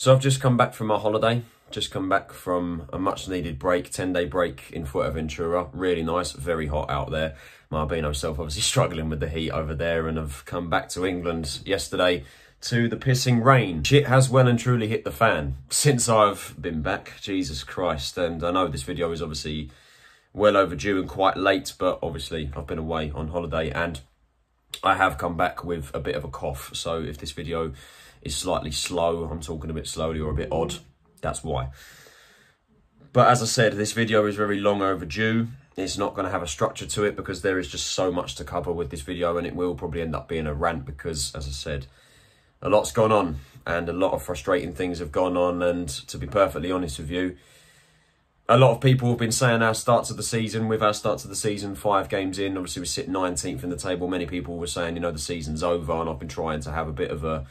So I've just come back from my holiday. Just come back from a much needed break, 10 day break in Fuerteventura. Really nice, very hot out there. Marbino self obviously struggling with the heat over there and have come back to England yesterday to the pissing rain. Shit has well and truly hit the fan since I've been back. Jesus Christ. And I know this video is obviously well overdue and quite late, but obviously I've been away on holiday and I have come back with a bit of a cough. So if this video is slightly slow, I'm talking a bit slowly or a bit odd, that's why. But as I said, this video is very long overdue. It's not going to have a structure to it because there is just so much to cover with this video and it will probably end up being a rant because, as I said, a lot's gone on and a lot of frustrating things have gone on and to be perfectly honest with you, a lot of people have been saying our starts of the season, with our starts of the season, five games in, obviously we sit 19th in the table. Many people were saying, you know, the season's over, and I've been trying to have a bit of a,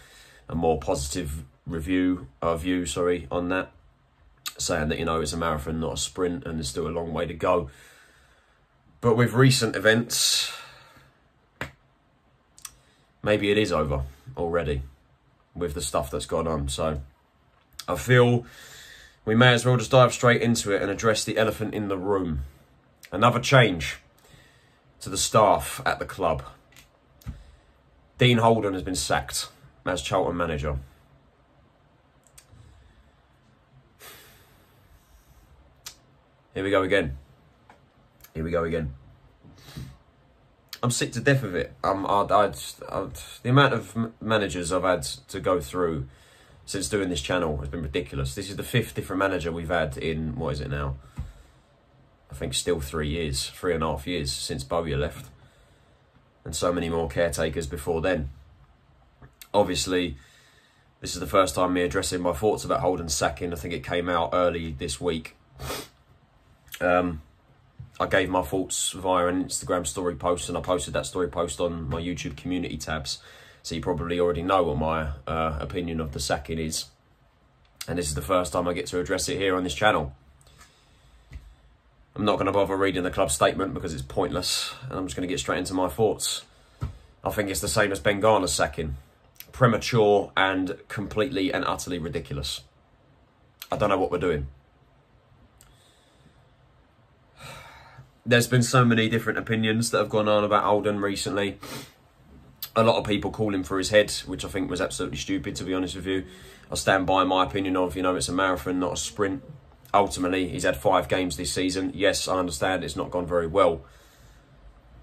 a more positive review, uh, view, sorry, on that, saying that, you know, it's a marathon, not a sprint, and there's still a long way to go. But with recent events, maybe it is over already with the stuff that's gone on. So I feel we may as well just dive straight into it and address the elephant in the room. Another change to the staff at the club. Dean Holden has been sacked as Charlton manager. Here we go again. Here we go again. I'm sick to death of it. I'd, I'd, I'd, the amount of managers I've had to go through since doing this channel has been ridiculous. This is the fifth different manager we've had in, what is it now? I think still three years, three and a half years since Bowyer left. And so many more caretakers before then. Obviously, this is the first time me addressing my thoughts about Holden sacking. I think it came out early this week. Um, I gave my thoughts via an Instagram story post and I posted that story post on my YouTube community tabs. So you probably already know what my uh, opinion of the sacking is. And this is the first time I get to address it here on this channel. I'm not going to bother reading the club statement because it's pointless. And I'm just going to get straight into my thoughts. I think it's the same as Ben Garner's sacking. Premature and completely and utterly ridiculous. I don't know what we're doing. There's been so many different opinions that have gone on about Holden recently a lot of people calling for his head, which I think was absolutely stupid, to be honest with you. I stand by my opinion of, you know, it's a marathon, not a sprint. Ultimately, he's had five games this season. Yes, I understand it's not gone very well.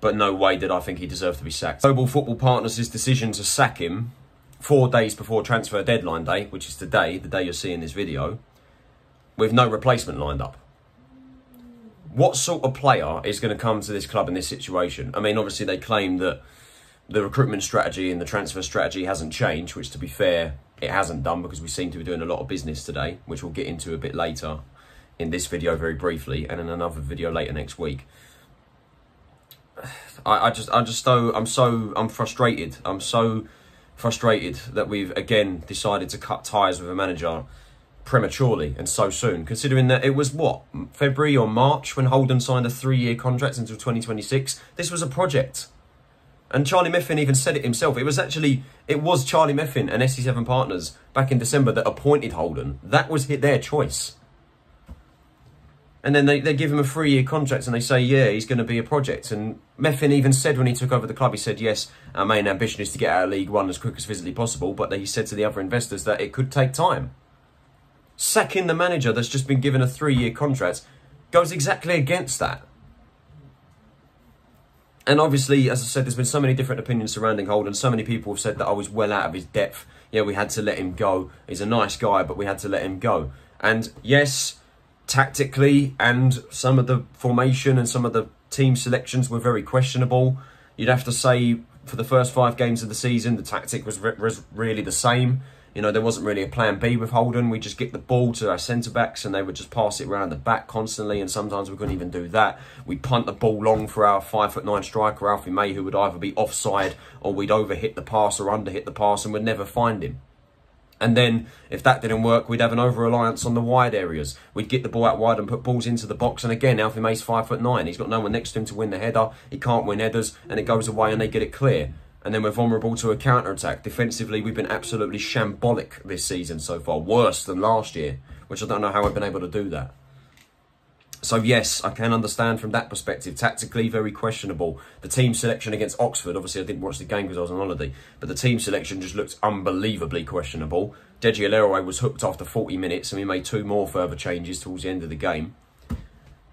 But no way did I think he deserved to be sacked. Global Football Partners' decision to sack him four days before transfer deadline day, which is today, the day you're seeing this video, with no replacement lined up. What sort of player is going to come to this club in this situation? I mean, obviously they claim that the recruitment strategy and the transfer strategy hasn't changed, which to be fair, it hasn't done because we seem to be doing a lot of business today, which we'll get into a bit later in this video very briefly and in another video later next week. I, I just, I just so, I'm so, I'm frustrated. I'm so frustrated that we've again decided to cut ties with a manager prematurely and so soon, considering that it was what February or March when Holden signed a three-year contract until 2026. This was a project. And Charlie Methven even said it himself. It was actually, it was Charlie Methven and SE7 Partners back in December that appointed Holden. That was their choice. And then they, they give him a three-year contract and they say, yeah, he's going to be a project. And Methven even said when he took over the club, he said, yes, our main ambition is to get out of League One as quick as physically possible. But he said to the other investors that it could take time. Sacking the manager that's just been given a three-year contract goes exactly against that. And obviously, as I said, there's been so many different opinions surrounding Holden. So many people have said that I was well out of his depth. Yeah, we had to let him go. He's a nice guy, but we had to let him go. And yes, tactically and some of the formation and some of the team selections were very questionable. You'd have to say for the first five games of the season, the tactic was, re was really the same. You know, there wasn't really a plan B with Holden. We just get the ball to our centre backs and they would just pass it around the back constantly. And sometimes we couldn't even do that. We punt the ball long for our five foot nine striker, Alfie May, who would either be offside or we'd overhit the pass or underhit the pass and we'd never find him. And then, if that didn't work, we'd have an over reliance on the wide areas. We'd get the ball out wide and put balls into the box. And again, Alfie May's five foot nine. He's got no one next to him to win the header. He can't win headers, and it goes away, and they get it clear. and then we're vulnerable to a counter attack. Defensively, we've been absolutely shambolic this season so far, worse than last year, which I don't know how I've been able to do that. So yes, I can understand from that perspective. Tactically, very questionable. The team selection against Oxford, obviously I didn't watch the game because I was on holiday, but the team selection just looked unbelievably questionable. Deji Leroy was hooked after 40 minutes and we made two more further changes towards the end of the game.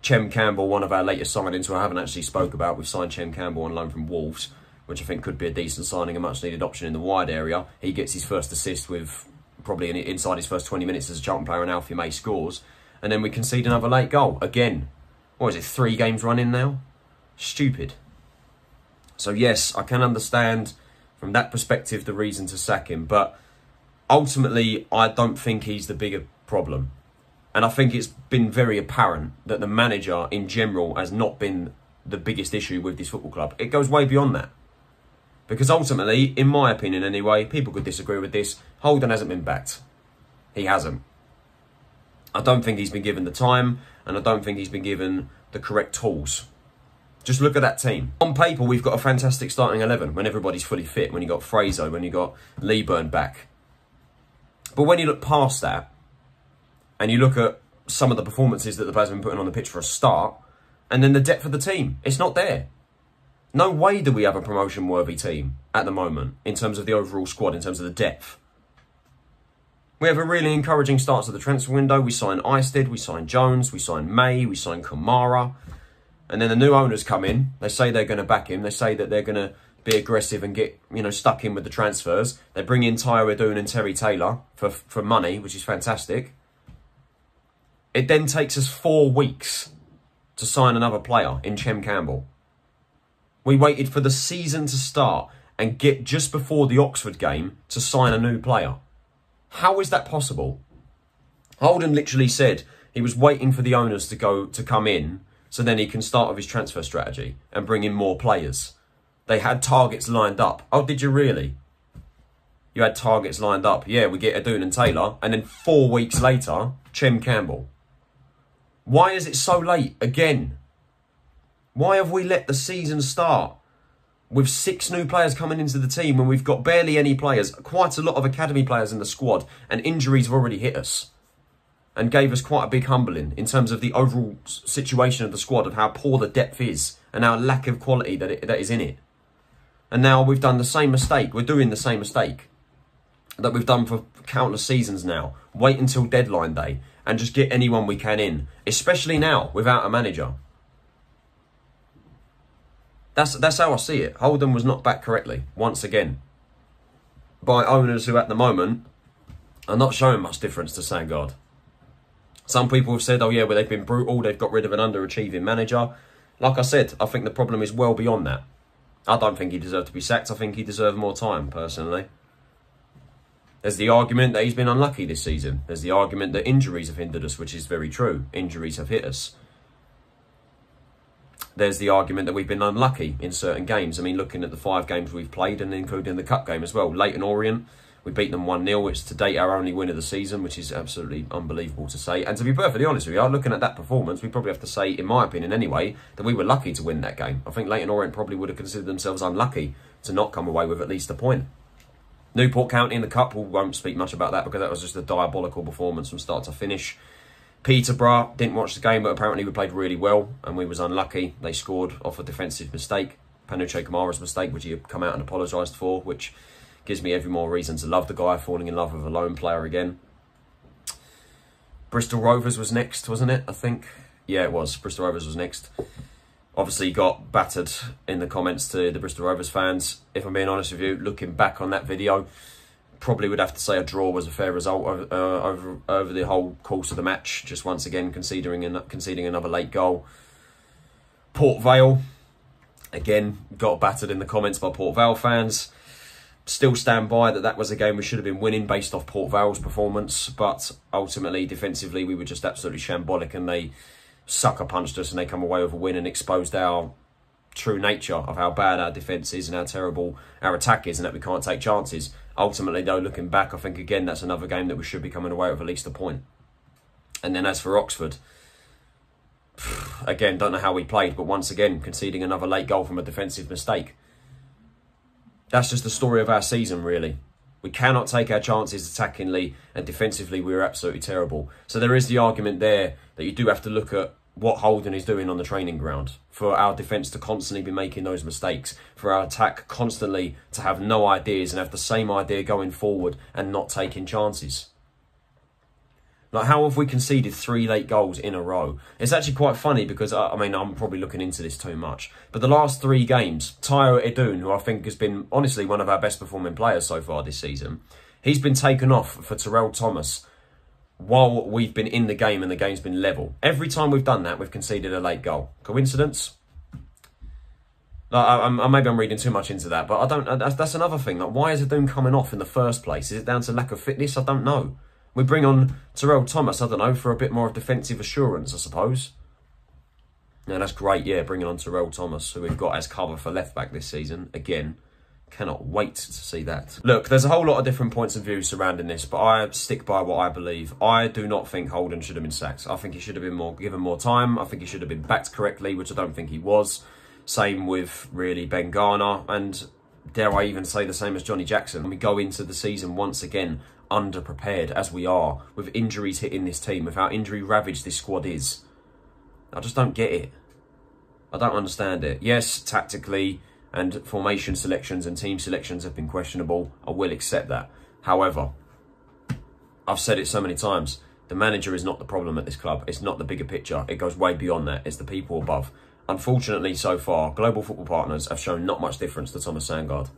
Chem Campbell, one of our latest signings who I haven't actually spoke about, we've signed Chem Campbell on loan from Wolves which I think could be a decent signing, a much needed option in the wide area. He gets his first assist with probably inside his first 20 minutes as a Charlton player, and Alfie May scores. And then we concede another late goal. Again, what is it, three games running now? Stupid. So, yes, I can understand from that perspective the reason to sack him, but ultimately, I don't think he's the bigger problem. And I think it's been very apparent that the manager in general has not been the biggest issue with this football club. It goes way beyond that. Because ultimately, in my opinion anyway, people could disagree with this, Holden hasn't been backed. He hasn't. I don't think he's been given the time, and I don't think he's been given the correct tools. Just look at that team. On paper, we've got a fantastic starting 11 when everybody's fully fit, when you've got Fraser, when you've got Leaburn back. But when you look past that, and you look at some of the performances that the players have been putting on the pitch for a start, and then the depth of the team, it's not there. No way do we have a promotion worthy team at the moment in terms of the overall squad, in terms of the depth. We have a really encouraging start to the transfer window. We signed Isted, we sign Jones, we sign May, we sign Kamara. And then the new owners come in. They say they're going to back him. They say that they're going to be aggressive and get, you know, stuck in with the transfers. They bring in Taiwo Edun and Terry Taylor for, for money, which is fantastic. It then takes us four weeks to sign another player in Chem Campbell. We waited for the season to start and get just before the Oxford game to sign a new player. How is that possible? Holden literally said he was waiting for the owners to go to come in so then he can start with his transfer strategy and bring in more players. They had targets lined up. Oh, did you really? You had targets lined up. Yeah, we get Edun and Taylor. And then four weeks later, Chem Campbell. Why is it so late again? Why have we let the season start with six new players coming into the team when we've got barely any players, quite a lot of academy players in the squad, and injuries have already hit us? And gave us quite a big humbling in terms of the overall situation of the squad, of how poor the depth is, and our lack of quality that, it, that is in it. And now we've done the same mistake. We're doing the same mistake that we've done for countless seasons now. Wait until deadline day and just get anyone we can in, especially now without a manager. That's that's how I see it. Holden was not backed correctly once again by owners who, at the moment, are not showing much difference to Sandgaard. Some people have said, "Oh yeah, well they've been brutal. They've got rid of an underachieving manager." Like I said, I think the problem is well beyond that. I don't think he deserved to be sacked. I think he deserved more time, personally. There's the argument that he's been unlucky this season. There's the argument that injuries have hindered us, which is very true. Injuries have hit us there's the argument that we've been unlucky in certain games. I mean, looking at the five games we've played and including the cup game as well. Leyton Orient, we beat them 1-0. It's to date our only win of the season, which is absolutely unbelievable to say. And to be perfectly honest with you, looking at that performance, we probably have to say, in my opinion anyway, that we were lucky to win that game. I think Leyton Orient probably would have considered themselves unlucky to not come away with at least a point. Newport County in the Cup, we won't speak much about that because that was just a diabolical performance from start to finish. Peterborough didn't watch the game, but apparently we played really well and we was unlucky. They scored off a defensive mistake, Panutche Kamara's mistake, which he had come out and apologised for, which gives me every more reason to love the guy, falling in love with a lone player again. Bristol Rovers was next, wasn't it? I think. Yeah, it was. Bristol Rovers was next. Obviously got battered in the comments to the Bristol Rovers fans. If I'm being honest with you, looking back on that video, probably would have to say a draw was a fair result over, uh, over over the whole course of the match. Just once again conceding an, conceding another late goal. Port Vale, again, got battered in the comments by Port Vale fans. Still stand by that that was a game we should have been winning based off Port Vale's performance, but ultimately, defensively, we were just absolutely shambolic and they sucker punched us and they come away with a win and exposed our true nature of how bad our defence is and how terrible our attack is and that we can't take chances. Ultimately, though, looking back, I think again that's another game that we should be coming away with at least a point. And then as for Oxford, again, don't know how we played, but once again, conceding another late goal from a defensive mistake. That's just the story of our season, really. We cannot take our chances attackingly and defensively. We're absolutely terrible. So there is the argument there that you do have to look at what Holden is doing on the training ground. For our defence to constantly be making those mistakes. For our attack constantly to have no ideas and have the same idea going forward and not taking chances. Like, how have we conceded three late goals in a row? It's actually quite funny because, I mean, I'm probably looking into this too much. But the last three games, Taiwo Edun, who I think has been, honestly, one of our best performing players so far this season, he's been taken off for Terrell Thomas while we've been in the game and the game's been level. Every time we've done that, we've conceded a late goal. Coincidence? I, I, maybe I'm reading too much into that, but I don't. That's, that's another thing. Like, why is Edun coming off in the first place? Is it down to lack of fitness? I don't know. We bring on Terrell Thomas, I don't know, for a bit more of defensive assurance, I suppose. Yeah, that's great, yeah, bringing on Terrell Thomas, who we've got as cover for left back this season. Again, cannot wait to see that. Look, there's a whole lot of different points of view surrounding this, but I stick by what I believe. I do not think Holden should have been sacked. I think he should have been more given more time. I think he should have been backed correctly, which I don't think he was. Same with really Ben Garner, and dare I even say the same as Johnny Jackson. We go into the season once again underprepared as we are, with injuries hitting this team, with how injury ravaged this squad is. I just don't get it. I don't understand it. Yes, tactically and formation selections and team selections have been questionable. I will accept that. However, I've said it so many times. The manager is not the problem at this club. It's not the bigger picture. It goes way beyond that. It's the people above. Unfortunately, so far, global football partners have shown not much difference to Thomas Sandgaard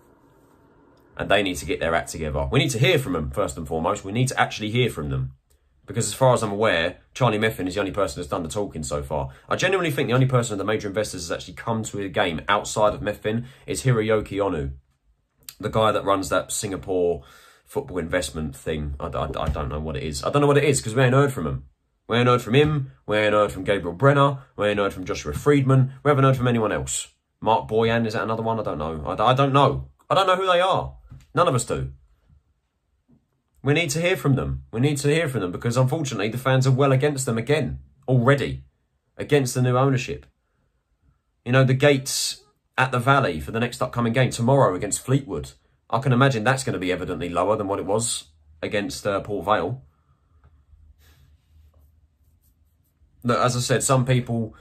and they need to get their act together. We need to hear from them, first and foremost. We need to actually hear from them. Because as far as I'm aware, Charlie Methven is the only person that's done the talking so far. I genuinely think the only person of the major investors that's actually come to a game outside of Methven is Hiroyuki Onu, the guy that runs that Singapore football investment thing. I, I, I don't know what it is. I don't know what it is because we ain't heard from him. We ain't heard from him. We ain't heard from Gabriel Brenner. We ain't heard from Joshua Friedman. We haven't heard from anyone else. Mark Boyan, is that another one? I don't know. I, I don't know. I don't know who they are. None of us do. We need to hear from them. We need to hear from them because unfortunately the fans are well against them again already against the new ownership. You know, the gates at the Valley for the next upcoming game tomorrow against Fleetwood. I can imagine that's going to be evidently lower than what it was against uh, Port Vale. Look, as I said, some people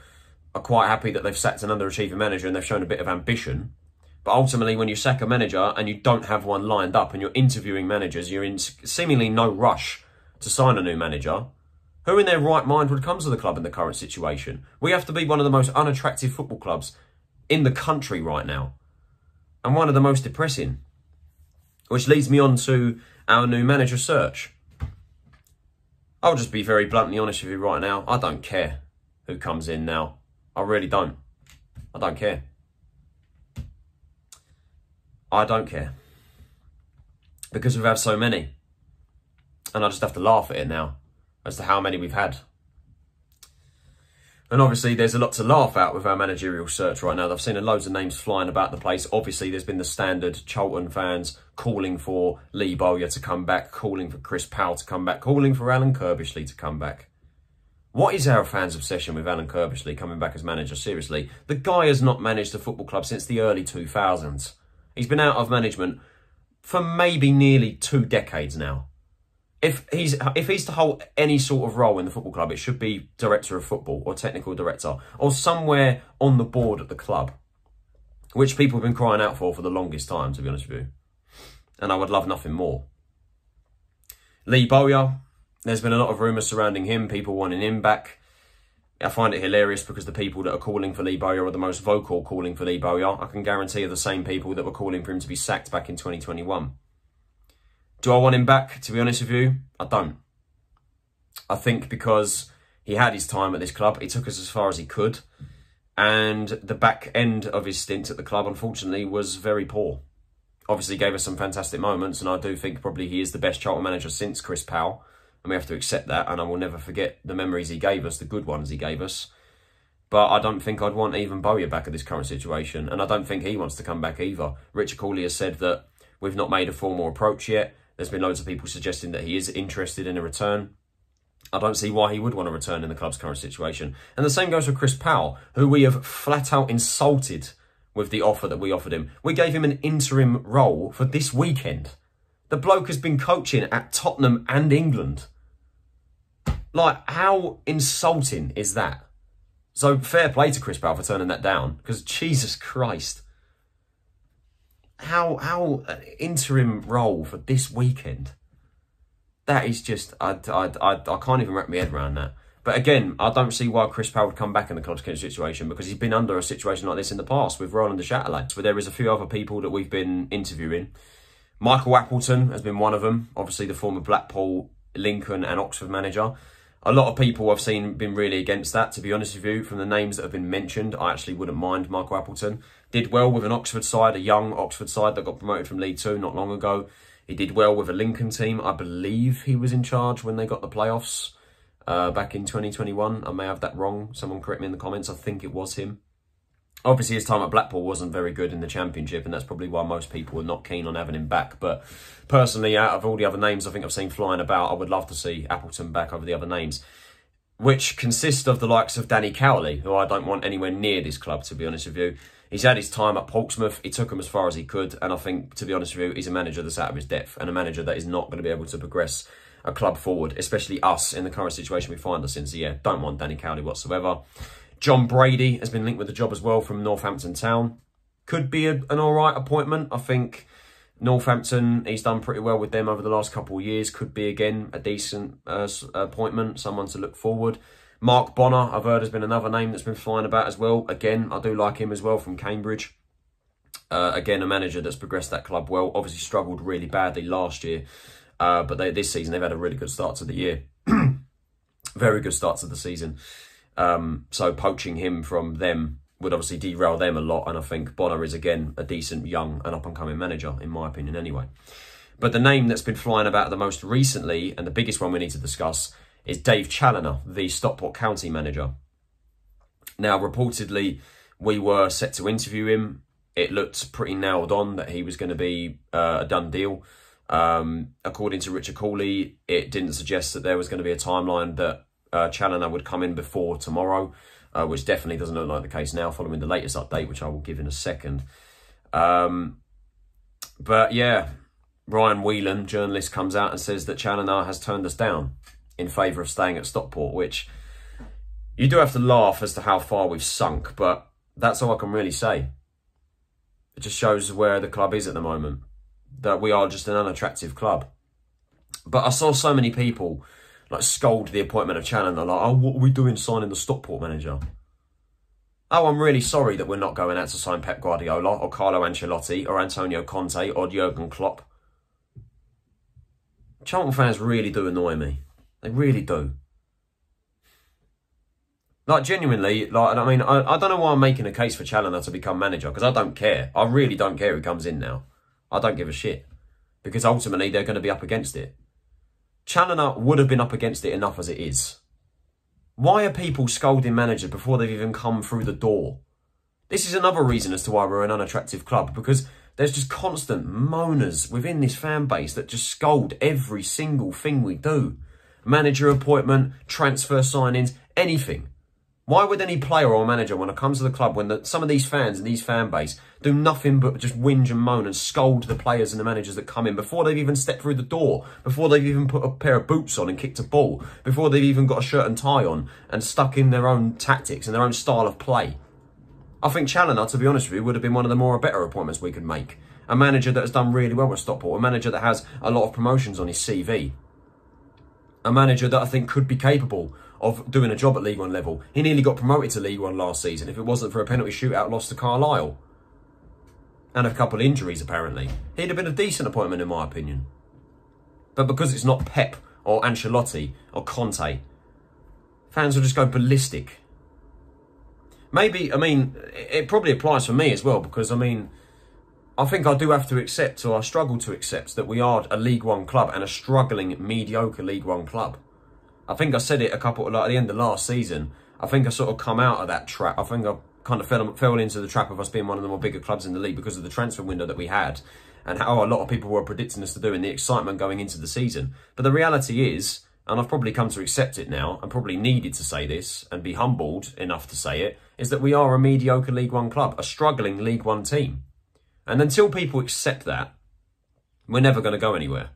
are quite happy that they've sacked an underachieving manager and they've shown a bit of ambition. But ultimately, when you sack a manager and you don't have one lined up and you're interviewing managers, you're in seemingly no rush to sign a new manager. Who in their right mind would come to the club in the current situation? We have to be one of the most unattractive football clubs in the country right now. And one of the most depressing. Which leads me on to our new manager search. I'll just be very bluntly honest with you right now. I don't care who comes in now. I really don't. I don't care. I don't care. Because we've had so many. And I just have to laugh at it now as to how many we've had. And obviously, there's a lot to laugh at with our managerial search right now. I've seen loads of names flying about the place. Obviously, there's been the standard Charlton fans calling for Lee Bowyer to come back, calling for Chris Powell to come back, calling for Alan Curbishley to come back. What is our fans' obsession with Alan Curbishley coming back as manager? Seriously, the guy has not managed a football club since the early 2000s. He's been out of management for maybe nearly two decades now. If he's if he's to hold any sort of role in the football club, it should be director of football or technical director or somewhere on the board at the club, which people have been crying out for for the longest time, to be honest with you. And I would love nothing more. Lee Bowyer, there's been a lot of rumours surrounding him, people wanting him back. I find it hilarious because the people that are calling for Lee Bowyer are the most vocal calling for Lee Bowyer. I can guarantee are the same people that were calling for him to be sacked back in 2021. Do I want him back? To be honest with you, I don't. I think because he had his time at this club, he took us as far as he could. And the back end of his stint at the club, unfortunately, was very poor. Obviously, gave us some fantastic moments, and I do think probably he is the best Charlton manager since Chris Powell and we have to accept that. And I will never forget the memories he gave us, the good ones he gave us. But I don't think I'd want even Bowyer back at this current situation, and I don't think he wants to come back either. Richard Cawley has said that we've not made a formal approach yet. There's been loads of people suggesting that he is interested in a return. I don't see why he would want to return in the club's current situation. And the same goes for Chris Powell, who we have flat out insulted with the offer that we offered him. We gave him an interim role for this weekend. The bloke has been coaching at Tottenham and England. Like, how insulting is that? So fair play to Chris Powell for turning that down, because Jesus Christ. How, how uh, interim role for this weekend? That is just, I, I, I, I can't even wrap my head around that. But again, I don't see why Chris Powell would come back in the club's situation because he's been under a situation like this in the past with Roland Duchâtelet. But there is a few other people that we've been interviewing. Michael Appleton has been one of them, obviously the former Blackpool, Lincoln and Oxford manager. A lot of people I've seen been really against that, to be honest with you. From the names that have been mentioned, I actually wouldn't mind Michael Appleton. Did well with an Oxford side, a young Oxford side that got promoted from League Two not long ago. He did well with a Lincoln team. I believe he was in charge when they got the playoffs uh, back in 2021. I may have that wrong. Someone correct me in the comments. I think it was him. Obviously, his time at Blackpool wasn't very good in the Championship, and that's probably why most people are not keen on having him back. But personally, out of all the other names I think I've seen flying about, I would love to see Appleton back over the other names, which consist of the likes of Danny Cowley, who I don't want anywhere near this club, to be honest with you. He's had his time at Portsmouth. He took him as far as he could. And I think, to be honest with you, he's a manager that's out of his depth and a manager that is not going to be able to progress a club forward, especially us in the current situation we find us in. So yeah, don't want Danny Cowley whatsoever. John Brady has been linked with the job as well from Northampton Town. Could be a, an all right appointment. I think Northampton, he's done pretty well with them over the last couple of years. Could be, again, a decent uh, appointment, someone to look forward. Mark Bonner, I've heard, has been another name that's been flying about as well. Again, I do like him as well from Cambridge. Uh, again, a manager that's progressed that club well. Obviously struggled really badly last year. Uh, but they, this season, they've had a really good start to the year. Very good start to the season. Um, so poaching him from them would obviously derail them a lot. And I think Bonner is, again, a decent young and up-and-coming manager, in my opinion, anyway. But the name that's been flying about the most recently, and the biggest one we need to discuss, is Dave Challinor, the Stockport County manager. Now, reportedly, we were set to interview him. It looked pretty nailed on that he was going to be uh, a done deal. Um, according to Richard Cawley, it didn't suggest that there was going to be a timeline that uh, Challinor would come in before tomorrow, uh, which definitely doesn't look like the case now following the latest update, which I will give in a second. Um, but yeah, Ryan Whelan, journalist, comes out and says that Challinor has turned us down in favour of staying at Stockport, which you do have to laugh as to how far we've sunk, but that's all I can really say. It just shows where the club is at the moment, that we are just an unattractive club. But I saw so many people like scold the appointment of Challinor, like, oh, what are we doing signing the Stockport manager? Oh, I'm really sorry that we're not going out to sign Pep Guardiola or Carlo Ancelotti or Antonio Conte or Jurgen Klopp. Charlton fans really do annoy me. They really do. Like, genuinely, like, I mean, I, I don't know why I'm making a case for Challinor to become manager, because I don't care. I really don't care who comes in now. I don't give a shit. Because ultimately, they're going to be up against it. Challinor would have been up against it enough as it is. Why are people scolding managers before they've even come through the door? This is another reason as to why we're an unattractive club, because there's just constant moaners within this fan base that just scold every single thing we do manager appointment, transfer signings, anything. Why would any player or manager want to come to the club when the, some of these fans and these fan base do nothing but just whinge and moan and scold the players and the managers that come in before they've even stepped through the door, before they've even put a pair of boots on and kicked a ball, before they've even got a shirt and tie on and stuck in their own tactics and their own style of play? I think Challinor, to be honest with you, would have been one of the more better appointments we could make. A manager that has done really well with Stockport, a manager that has a lot of promotions on his CV a manager that I think could be capable of doing a job at League One level. He nearly got promoted to League One last season if it wasn't for a penalty shootout loss to Carlisle. And a couple of injuries, apparently. He'd have been a decent appointment, in my opinion. But because it's not Pep or Ancelotti or Conte, fans will just go ballistic. Maybe, I mean, it probably applies for me as well because, I mean, I think I do have to accept, or I struggle to accept, that we are a League One club and a struggling, mediocre League One club. I think I said it a couple, of like at the end of last season. I think I sort of come out of that trap. I think I kind of fell, fell into the trap of us being one of the more bigger clubs in the league because of the transfer window that we had and how a lot of people were predicting us to do and the excitement going into the season. But the reality is, and I've probably come to accept it now, and probably needed to say this and be humbled enough to say it, is that we are a mediocre League One club, a struggling League One team. And until people accept that, we're never going to go anywhere.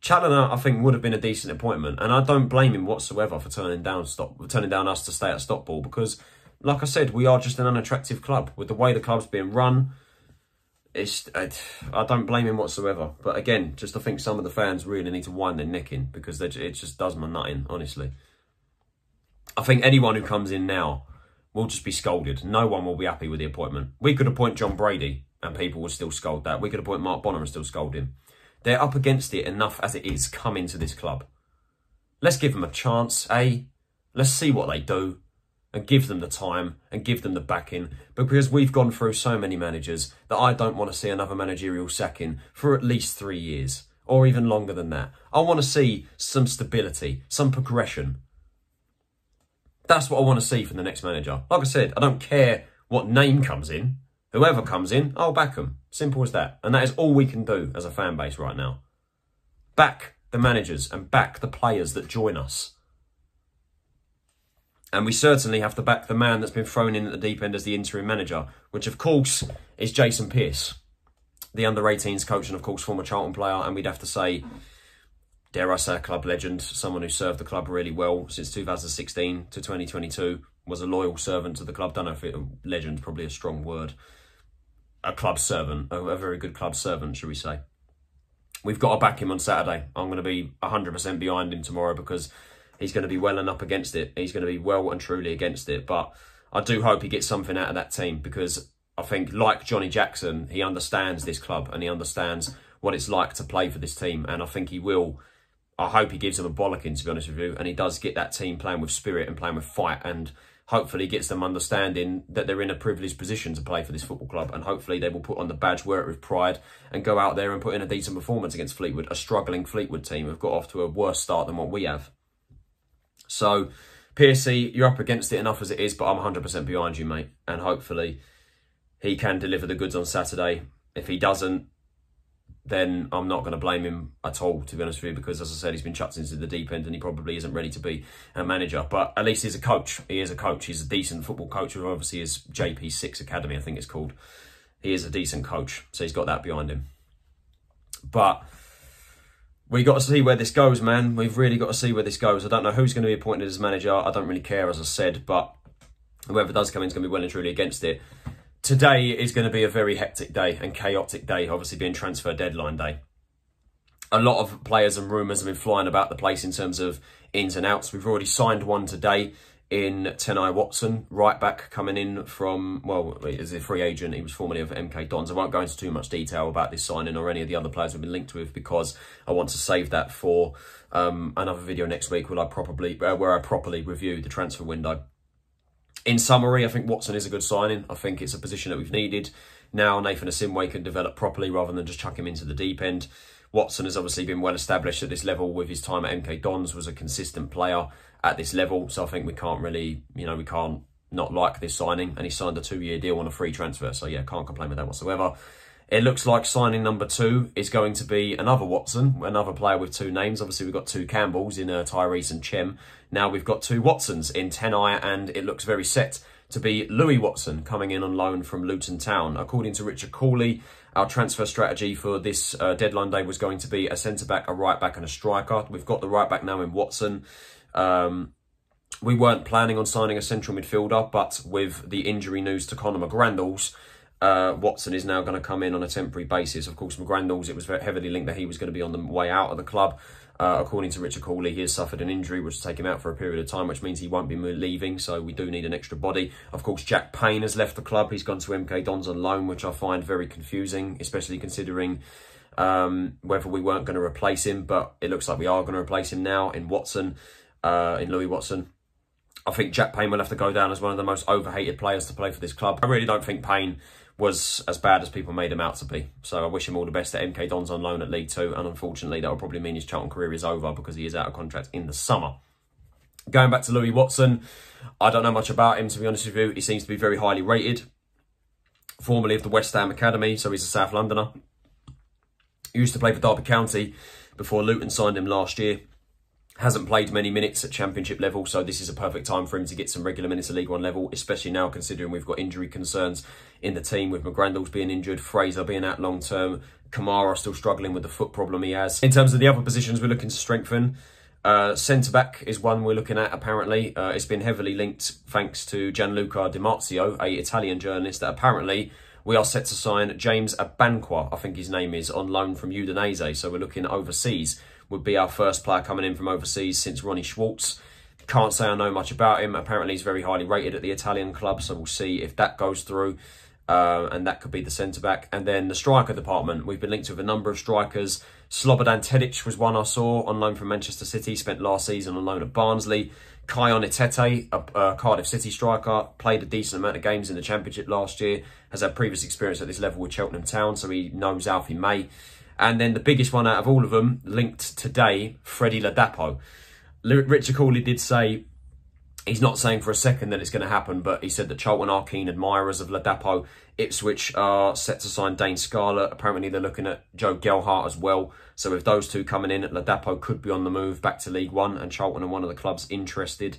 Challinor, I think, would have been a decent appointment, and I don't blame him whatsoever for turning down stop, turning down us to stay at Stockport because, like I said, we are just an unattractive club with the way the club's being run it's I, I, don't blame him whatsoever. But again, just I think some of the fans really need to wind their neck in because it just does my nutting, honestly. I think anyone who comes in now will just be scolded. No one will be happy with the appointment. We could appoint John Brady and people would still scold that. We could appoint Mark Bonner and still scold him. They're up against it enough as it is coming to this club. Let's give them a chance, eh? Let's see what they do and give them the time and give them the backing. Because we've gone through so many managers that I don't want to see another managerial sacking for at least three years or even longer than that. I want to see some stability, some progression. That's what I want to see from the next manager. Like I said, I don't care what name comes in. Whoever comes in, I'll back them. Simple as that. And that is all we can do as a fan base right now. Back the managers and back the players that join us. And we certainly have to back the man that's been thrown in at the deep end as the interim manager, which of course is Jason Pearce, the under 18s coach and of course former Charlton player. And we'd have to say, dare I say, a club legend, someone who served the club really well since 2016 to 2022, was a loyal servant to the club. Don't know if it, legend probably a strong word. A club servant, a, a very good club servant, should we say. We've got to back him on Saturday. I'm going to be 100% behind him tomorrow because he's going to be well and up against it. He's going to be well and truly against it. But I do hope he gets something out of that team because I think, like Johnny Jackson, he understands this club and he understands what it's like to play for this team. And I think he will. I hope he gives them a bollocking, to be honest with you. And he does get that team playing with spirit and playing with fight and hopefully gets them understanding that they're in a privileged position to play for this football club and hopefully they will put on the badge, wear it with pride and go out there and put in a decent performance against Fleetwood, a struggling Fleetwood team who've got off to a worse start than what we have. So, PSC, you're up against it enough as it is, but I'm 100% behind you, mate. And hopefully he can deliver the goods on Saturday. If he doesn't, then I'm not going to blame him at all, to be honest with you, because as I said, he's been chucked into the deep end and he probably isn't ready to be a manager. But at least he's a coach. He is a coach. He's a decent football coach, obviously is JP6 Academy, I think it's called. He is a decent coach, so he's got that behind him. But we got to see where this goes, man. We've really got to see where this goes. I don't know who's going to be appointed as manager. I don't really care, as I said, but whoever does come in is going to be well and truly against it. Today is going to be a very hectic day and chaotic day, obviously being transfer deadline day. A lot of players and rumours have been flying about the place in terms of ins and outs. We've already signed one today in Tennai Watson, right back coming in from, well, as a free agent. He was formerly of MK Dons. I won't go into too much detail about this signing or any of the other players we've been linked with because I want to save that for um, another video next week where I, properly, uh, where I properly review the transfer window. In summary, I think Watson is a good signing. I think it's a position that we've needed. Now Nathan Asiimwe can develop properly rather than just chuck him into the deep end. Watson has obviously been well established at this level with his time at MK Dons, was a consistent player at this level. So I think we can't really, you know, we can't not like this signing. And he signed a two-year deal on a free transfer. So yeah, can't complain with that whatsoever. It looks like signing number two is going to be another Watson, another player with two names. Obviously, we've got two Campbells in uh, Tyrese and Chem. Now we've got two Watsons in Tennai, and it looks very set to be Louis Watson coming in on loan from Luton Town. According to Richard Cawley, our transfer strategy for this uh, deadline day was going to be a centre-back, a right-back and a striker. We've got the right-back now in Watson. Um, we weren't planning on signing a central midfielder, but with the injury news to Conor McGrandles, uh, Watson is now going to come in on a temporary basis. Of course, McGrandles, it was heavily linked that he was going to be on the way out of the club. Uh, according to Richard Cawley, he has suffered an injury which will take him out for a period of time, which means he won't be leaving, so we do need an extra body. Of course, Jack Payne has left the club. He's gone to MK Dons on loan, which I find very confusing, especially considering um, whether we weren't going to replace him, but it looks like we are going to replace him now in Watson uh, in Louis Watson. I think Jack Payne will have to go down as one of the most overhated players to play for this club. I really don't think Payne was as bad as people made him out to be. So I wish him all the best at MK Dons on loan at League Two. And unfortunately, that will probably mean his Charlton career is over because he is out of contract in the summer. Going back to Louis Watson, I don't know much about him, to be honest with you. He seems to be very highly rated. Formerly of the West Ham Academy, so he's a South Londoner. He used to play for Derby County before Luton signed him last year. Hasn't played many minutes at championship level, so this is a perfect time for him to get some regular minutes at League One level, especially now considering we've got injury concerns in the team with McGrandles being injured, Fraser being out long term, Kamara still struggling with the foot problem he has. In terms of the other positions we're looking to strengthen, uh, Centre back is one we're looking at apparently. Uh, it's been heavily linked thanks to Gianluca Di Marzio, a Italian journalist, that apparently we are set to sign James Abankwah, I think his name is, on loan from Udinese. So we're looking overseas. Would be our first player coming in from overseas since Ronnie Schwartz. Can't say I know much about him. Apparently he's very highly rated at the Italian club, so we'll see if that goes through. Uh, and that could be the centre back. And then the striker department, we've been linked with a number of strikers. Slobodan Tedic was one I saw on loan from Manchester City, spent last season on loan at Barnsley. Kion Etete, a, a, Cardiff City striker, played a decent amount of games in the Championship last year, has had previous experience at this level with Cheltenham Town, so he knows Alfie May. And then the biggest one out of all of them, linked today, Freddie Ladapo. Richard Cawley did say He's not saying for a second that it's going to happen, but he said that Charlton are keen admirers of Ladapo. Ipswich are set to sign Dane Scarlett. Apparently, they're looking at Joe Gelhardt as well. So, with those two coming in, Ladapo could be on the move back to League One, and Charlton are one of the clubs interested.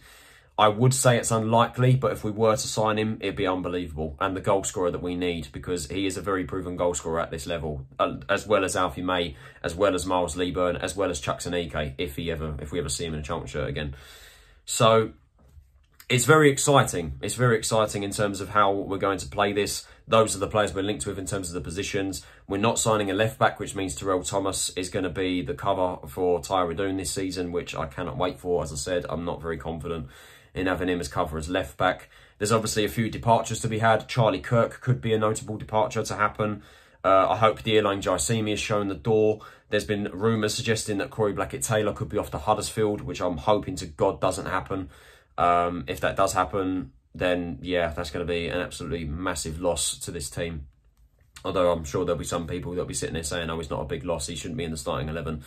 I would say it's unlikely, but if we were to sign him, it'd be unbelievable. And the goal scorer that we need, because he is a very proven goal scorer at this level, uh, as well as Alfie May, as well as Miles Leaburn, as well as Chuks Aneke, if he ever, if we ever see him in a Charlton shirt again. So it's very exciting. It's very exciting in terms of how we're going to play this. Those are the players we're linked with in terms of the positions. We're not signing a left back, which means Terrell Thomas is going to be the cover for Taiwo Edun this season, which I cannot wait for. As I said, I'm not very confident in having as cover as left back. There's obviously a few departures to be had. Charlie Kirk could be a notable departure to happen. Uh, I hope Diallang Jaiyesimi has shown the door. There's been rumours suggesting that Corey Blackett-Taylor could be off to Huddersfield, which I'm hoping to God doesn't happen. Um, if that does happen, then yeah, that's going to be an absolutely massive loss to this team. Although I'm sure there'll be some people that'll be sitting there saying, oh, he's not a big loss. He shouldn't be in the starting 11.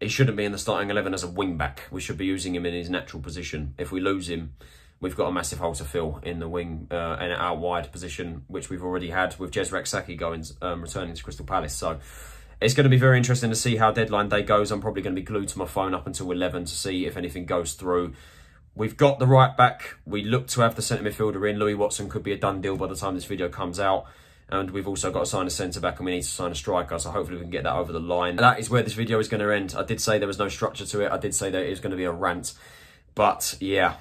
He shouldn't be in the starting 11 as a wing back. We should be using him in his natural position. If we lose him, we've got a massive hole to fill in the wing uh, and our wide position, which we've already had with Jez Rak-Sakyi going, um, returning to Crystal Palace. So it's going to be very interesting to see how deadline day goes. I'm probably going to be glued to my phone up until 11 to see if anything goes through. We've got the right back. We look to have the centre midfielder in. Louis Watson could be a done deal by the time this video comes out. And we've also got to sign a centre back and we need to sign a striker. So hopefully we can get that over the line. That is where this video is going to end. I did say there was no structure to it. I did say that it was going to be a rant. But yeah,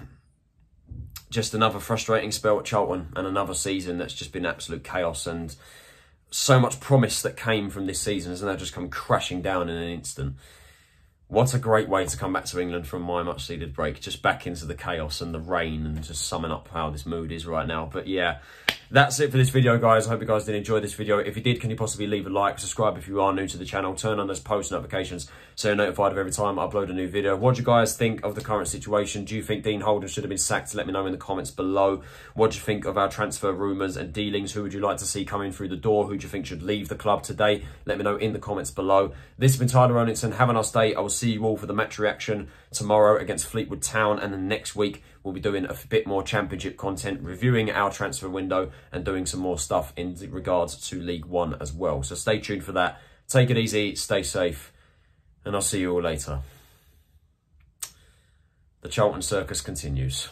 just another frustrating spell at Charlton and another season that's just been absolute chaos and so much promise that came from this season has now just come crashing down in an instant. What a great way to come back to England from my much needed break. Just back into the chaos and the rain and just summing up how this mood is right now. But yeah, that's it for this video, guys. I hope you guys did enjoy this video. If you did, can you possibly leave a like, subscribe if you are new to the channel, turn on those post notifications so you're notified of every time I upload a new video. What do you guys think of the current situation? Do you think Dean Holden should have been sacked? Let me know in the comments below. What do you think of our transfer rumours and dealings? Who would you like to see coming through the door? Who do you think should leave the club today? Let me know in the comments below. This has been Tyler Rowlinson. Have a nice day. I will see you all for the match reaction tomorrow against Fleetwood Town and then next week we'll be doing a bit more championship content, reviewing our transfer window and doing some more stuff in regards to League One as well. So stay tuned for that. Take it easy, stay safe, and I'll see you all later. The Charlton Circus continues.